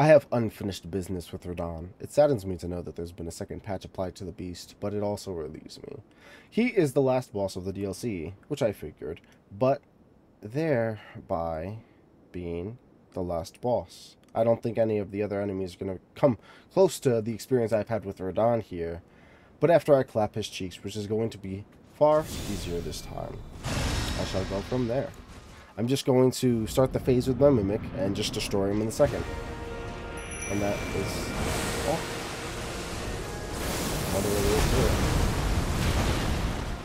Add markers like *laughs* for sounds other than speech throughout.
I have unfinished business with Radahn. It saddens me to know that there's been a second patch applied to the beast, but it also relieves me. He is the last boss of the DLC, which I figured, but thereby being the last boss. I don't think any of the other enemies are going to come close to the experience I've had with Radahn here, but after I clap his cheeks, which is going to be far easier this time, I shall go from there. I'm just going to start the phase with my Mimic and just destroy him in a second. And that is it.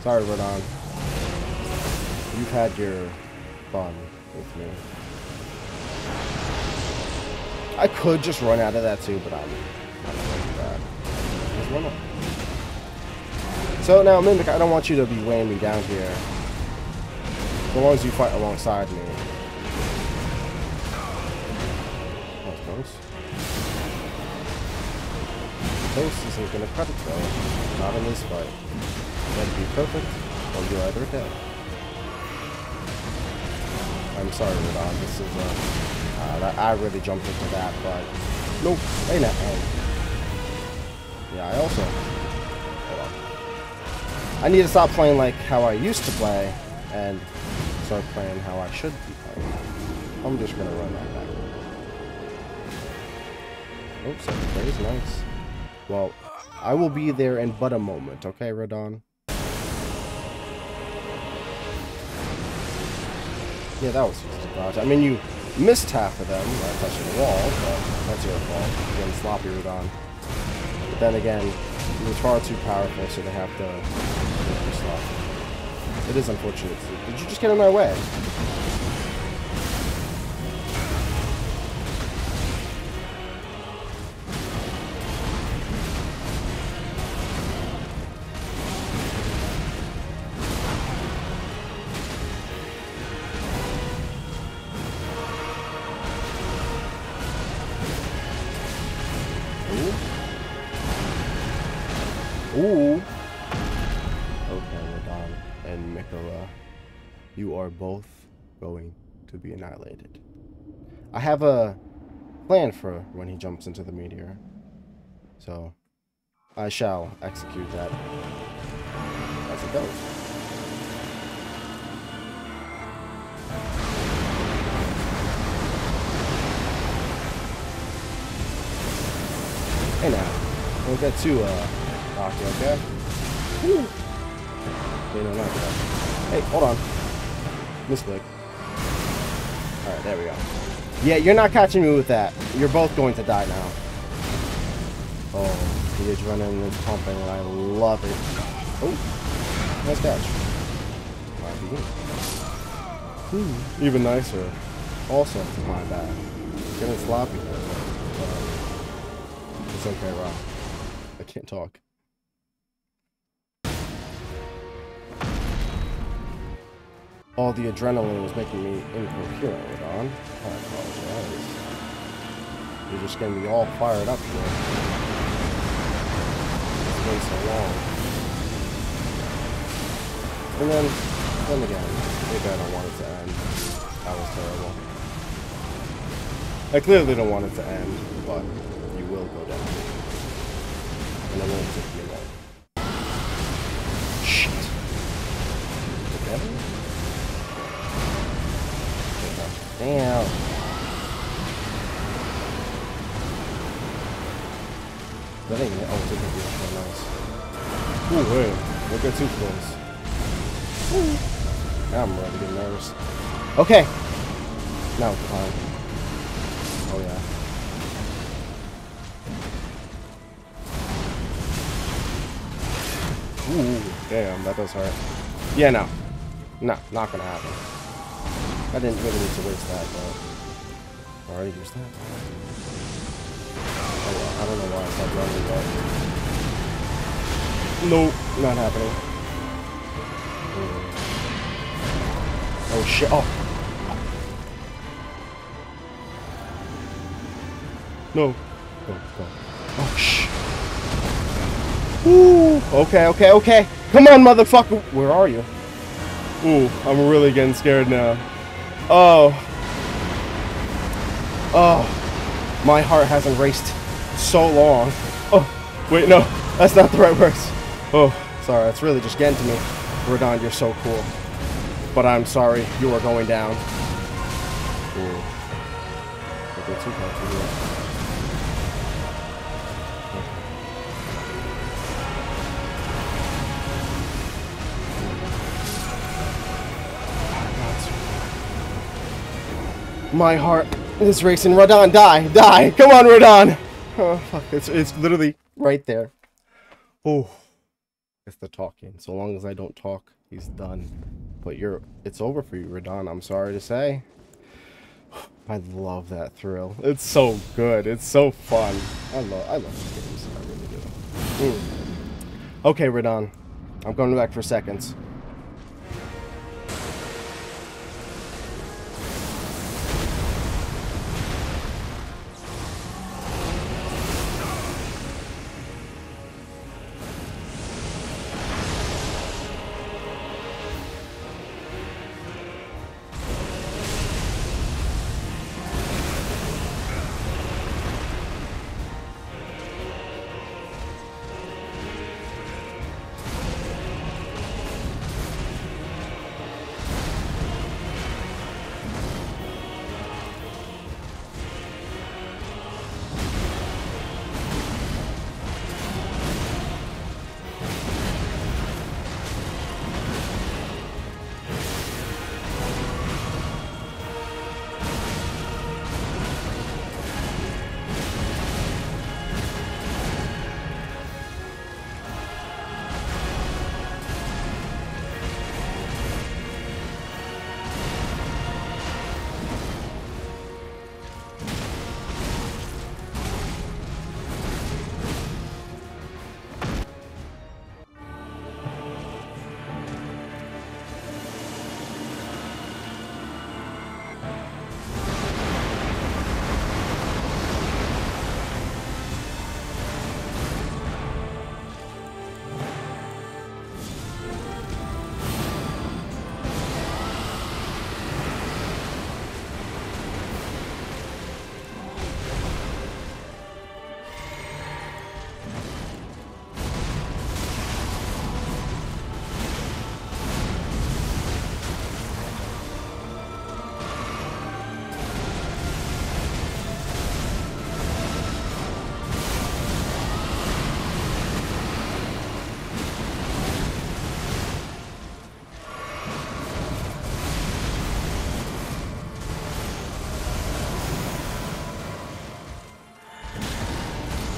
Sorry, Radahn. You've had your fun with me. I could just run out of that too, but I'm not going to that. Just run up. So now, Mimic, I don't want you to be weighing me down here. As long as you fight alongside me. Close isn't gonna cut it though. Not in this fight. That'd be perfect, or you're either dead. I'm sorry, Radahn. This is uh, uh that, I really jumped into that, but nope, ain't end. Yeah, I also hold on. I need to stop playing like how I used to play and start playing how I should be playing. I'm just gonna run that back. Oops, that nice. Well, I will be there in but a moment, okay, Radahn? Yeah, that was to dodge. I mean, you missed half of them by touching the wall, but that's your fault. Again, sloppy Radahn. But then again, you're far too powerful, so they have to sloppy. It is unfortunate. Did you just get in my way? And Mikora, you are both going to be annihilated. I have a plan for when he jumps into the meteor. So, I shall execute that as it goes. Hey now, don't get too uh, cocky, okay? No, not that. Hey, hold on. Misclick. Alright, there we go. Yeah, you're not catching me with that. You're both going to die now. Oh, adrenaline is pumping and I love it. Oh, nice catch. Hmm, even nicer. Also, my bad. Getting sloppy. It's okay, Rob. I can't talk. All the adrenaline was making me incoherent, Radahn. I apologize. You're just getting me all fired up here. It's been so long. And then, then again, maybe I don't want it to end. That was terrible. I clearly don't want it to end, but you will go down. And it won't Damn. That ain't it. Oh, it's gonna be nice. Ooh, wait. Don't get too close. Now I'm ready to get nervous. Okay. Now it's time. Oh, yeah. Ooh, damn, that does hurt. Yeah, no. No, not gonna happen. I didn't really need to waste that, but... I already used that? Oh, I don't know why I stopped running, but... Nope, not happening. Oh, shit. Oh! No. Go, go. Oh, shh. Ooh. Okay, okay, okay. Come on, motherfucker. Where are you? Ooh, I'm really getting scared now. Oh. Oh. My heart hasn't raced so long. Oh, wait, no. That's not the right words. Oh, sorry. It's really just getting to me. Radahn, you're so cool. But I'm sorry. You are going down. Ooh. My heart is racing. Radahn, die, die. Come on, Radahn. Oh, fuck. It's, it's literally right there. Oh, it's the talking. So long as I don't talk, he's done. But you're, it's over for you, Radahn. I'm sorry to say. I love that thrill. It's so good. It's so fun. I love, I love these games. I really do. Mm. Okay, Radahn. I'm going back for seconds.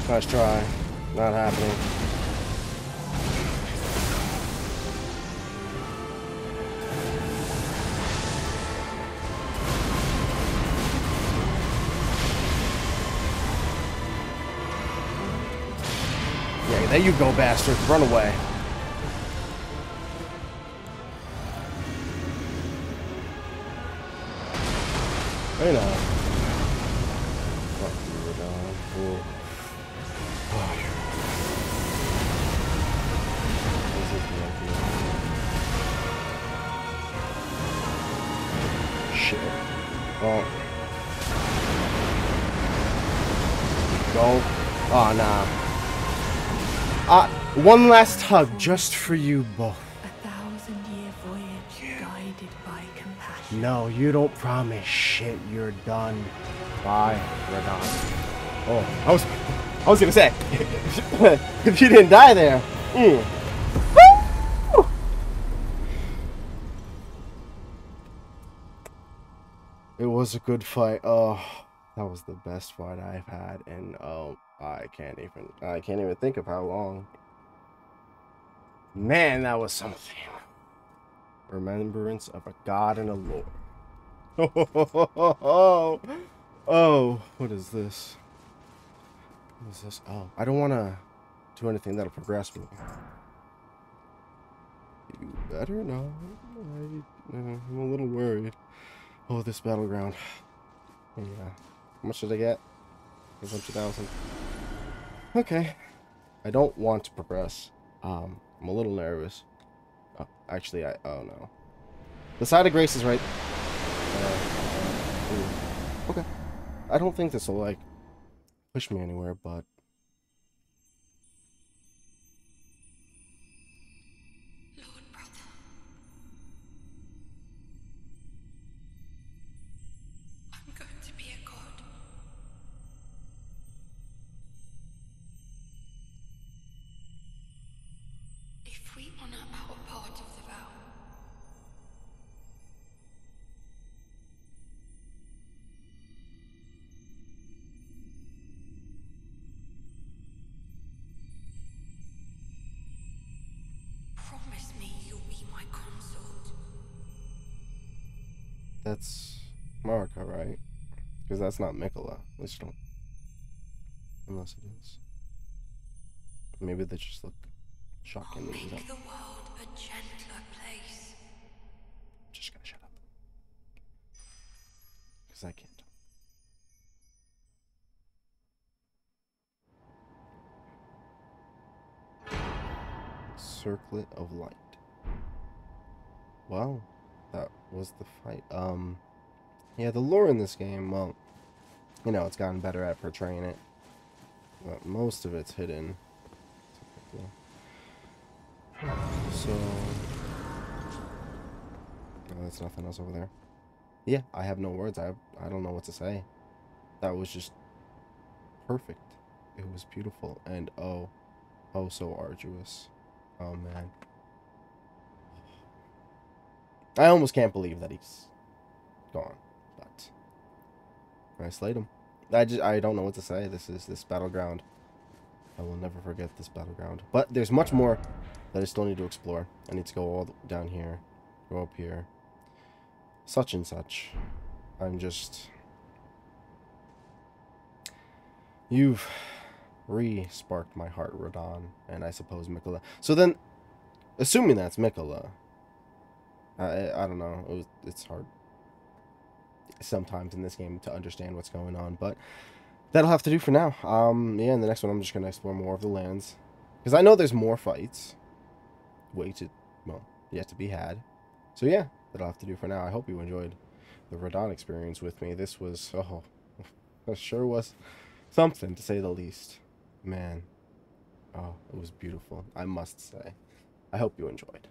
Nice try. Not happening. Yeah, there you go, bastard. Run away. Hey now. Oh. Go. Oh, nah. Uh, one last hug just for you both. A thousand year voyage guided by compassion. No, you don't promise shit. You're done. Bye, Radahn. Oh, I was, I was gonna say, *laughs* if you didn't die there. mm. It was a good fight. Oh, that was the best fight I've had, and oh, um, I can't even, I can't even think of how long. Man, that was something. Remembrance of a god and a lord. Oh, *laughs* oh, what is this? What is this? Oh, I don't want to do anything that'll progress me. You better not. I, I'm a little worried. Oh, this battleground. Yeah. How much did I get? A bunch of thousand. Okay. I don't want to progress. Um, I'm a little nervous. Oh, actually, I. Oh no. The site of grace is right. Uh, okay. I don't think this will like push me anywhere, but be my consort. that's Marika, right? Because that's not Mikola. At least don't. Unless it is. Maybe they just look I'll make the world a gentler place. Just gonna shut up. Because I can't. Circlet of Light. Wow, that was the fight. Um, yeah, the lore in this game, well, you know, it's gotten better at portraying it. But most of it's hidden. So, Oh, that's nothing else over there. Yeah, I have no words. I I don't know what to say. That was just perfect. It was beautiful and oh, oh so arduous. Oh man. I almost can't believe that he's gone, but I slayed him. I just I don't know what to say. This is this battleground. I will never forget this battleground. But there's much more that I still need to explore. I need to go all down here, go up here, such and such. I'm just. You've re sparked my heart, Radahn, and I suppose Mikola. So then, assuming that's Mikola, I, I don't know. It was, it's hard sometimes in this game to understand what's going on, but that'll have to do for now. Um, yeah, in the next one, I'm just gonna explore more of the lands because I know there's more fights. Wait to, well, yet to be had. So yeah, that'll have to do for now. I hope you enjoyed the Radahn experience with me. This was oh, *laughs* it sure was something to say the least. Man, oh, it was beautiful. I must say. I hope you enjoyed.